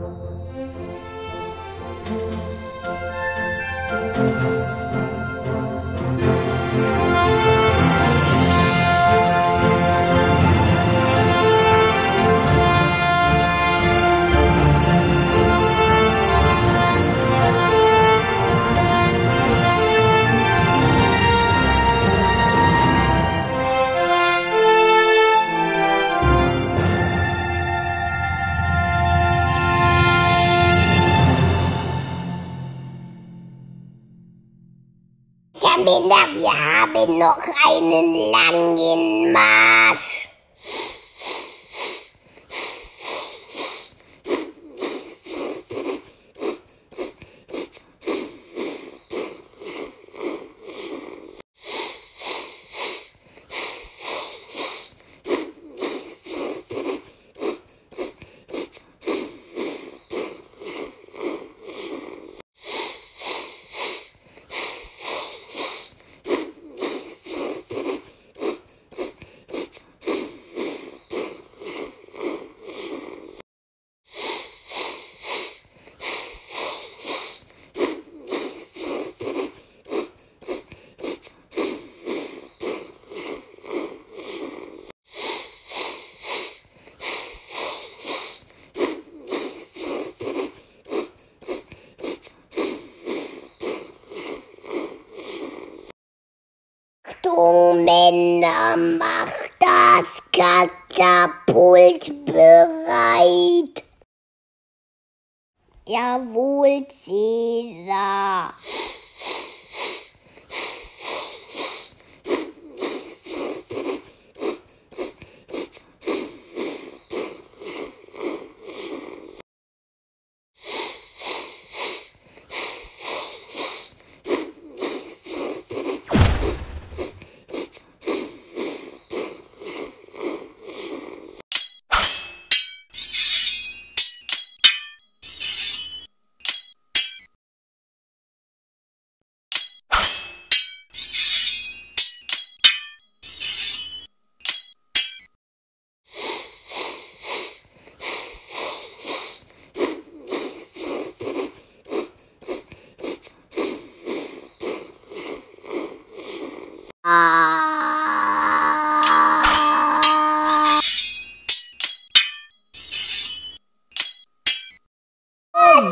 Música Kinder, wir haben noch einen langen Marsch. Männer, macht das Katapult bereit. Jawohl, Cäsar.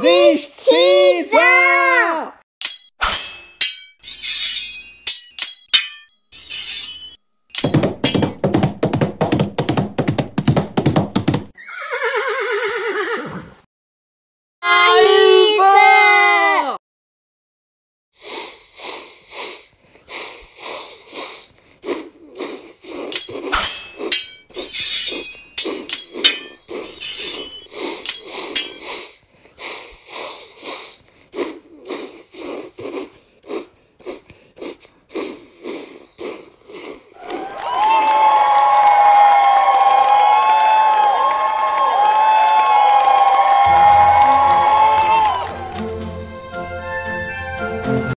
Z.